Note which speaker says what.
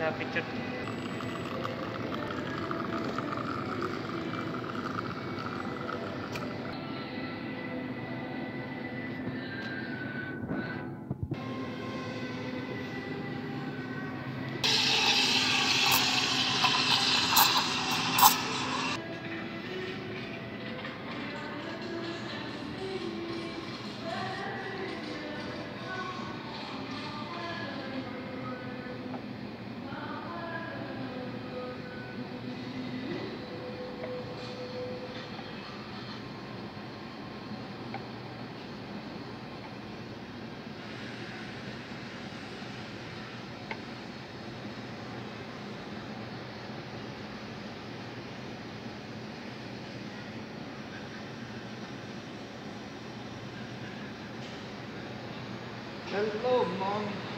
Speaker 1: have pictured
Speaker 2: Hello, mom.